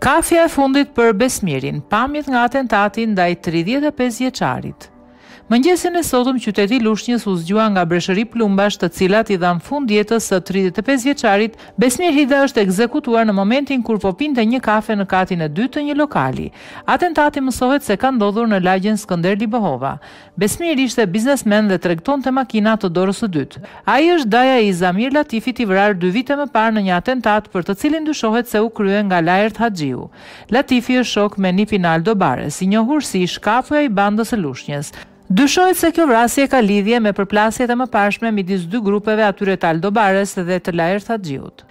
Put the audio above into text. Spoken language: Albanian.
Kafja e fundit për Besmirin, pamjet nga atentati ndaj tridhjetë e pesë vjeçarit. Mëngjesin e sotëm qyteti i Lushnjës u zgjua nga breshëri plumbash të cilat i dhanë fund jetës së tridhjetë e pesë vjeçarit, Besmir Hida është ekzekutuar në momentin kur po pinte një kafe në katin e dy të një lokali. Atentati mësohet se ka ndodhur në lagjen Skënder Libohova. Besmir ishte biznesmen dhe tregtonte makina të dorës së dytë. Ai është daja i Zamir Latifit i vrarë dy vite më parë në një atentat për të cilin dyshohet se u krye nga Laert Haxhiu. Latifi është shok me nipin Aldo Bares, i njohur si ish-kapoja i bandës së Lushnjes. Dyshohet se kjo vrasje ka lidhje me përplasjet e mëparshme midis dy grupeve atyre të Aldo Bares dhe të Laert Haxhiut.